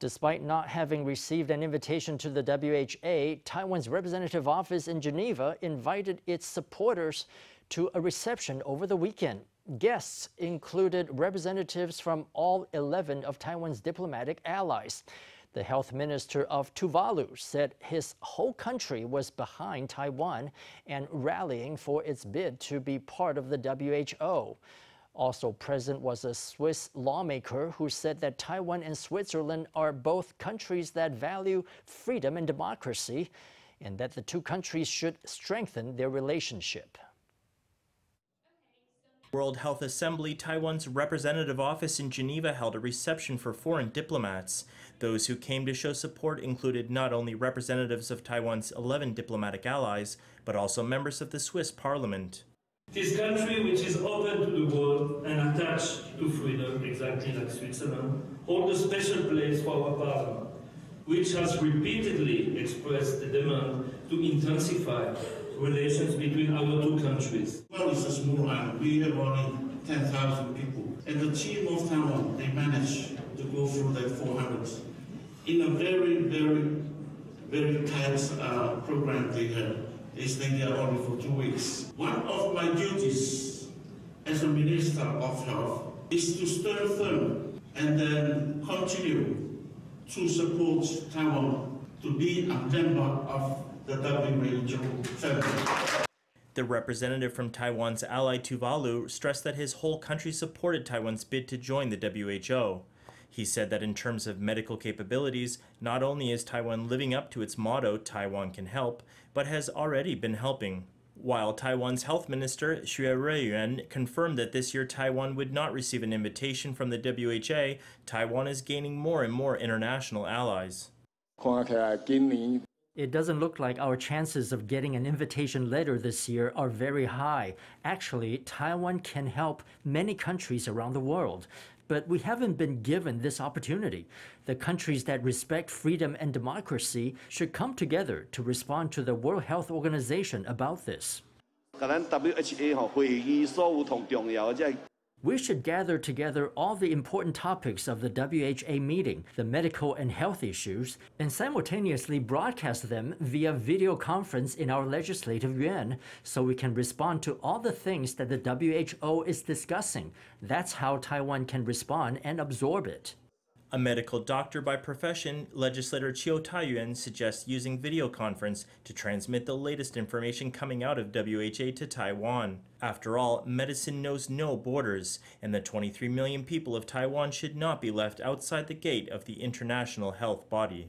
Despite not having received an invitation to the WHA, Taiwan's representative office in Geneva invited its supporters to a reception over the weekend. Guests included representatives from all 11 of Taiwan's diplomatic allies. The health minister of Tuvalu said his whole country was behind Taiwan and rallying for its bid to be part of the WHO. Also present was a Swiss lawmaker who said that Taiwan and Switzerland are both countries that value freedom and democracy, and that the two countries should strengthen their relationship. World Health Assembly Taiwan's representative office in Geneva held a reception for foreign diplomats. Those who came to show support included not only representatives of Taiwan's 11 diplomatic allies, but also members of the Swiss parliament. This country, which is open to the world and attached to freedom, exactly like Switzerland, holds a special place for our parliament, which has repeatedly expressed the demand to intensify relations between our two countries. Well, it's a small island. We have only 10,000 people. And the team of Taiwan, they managed to go through that 400 in a very, very, very tight uh, program they had. They stayed there only for two weeks. One of my duties as a Minister of Health is to strengthen and then continue to support Taiwan to be a member of the WHO family. The representative from Taiwan's ally Tuvalu stressed that his whole country supported Taiwan's bid to join the WHO. He said that in terms of medical capabilities, not only is Taiwan living up to its motto, Taiwan can help, but has already been helping. While Taiwan's health minister, Xue Ruiyuan, confirmed that this year Taiwan would not receive an invitation from the WHO, Taiwan is gaining more and more international allies. It doesn't look like our chances of getting an invitation letter this year are very high. Actually, Taiwan can help many countries around the world but we haven't been given this opportunity. The countries that respect freedom and democracy should come together to respond to the World Health Organization about this. We should gather together all the important topics of the WHA meeting, the medical and health issues, and simultaneously broadcast them via video conference in our legislative yuan so we can respond to all the things that the WHO is discussing. That's how Taiwan can respond and absorb it. A medical doctor by profession, legislator Chiu Taiyuan suggests using video conference to transmit the latest information coming out of WHA to Taiwan. After all, medicine knows no borders, and the 23 million people of Taiwan should not be left outside the gate of the international health body.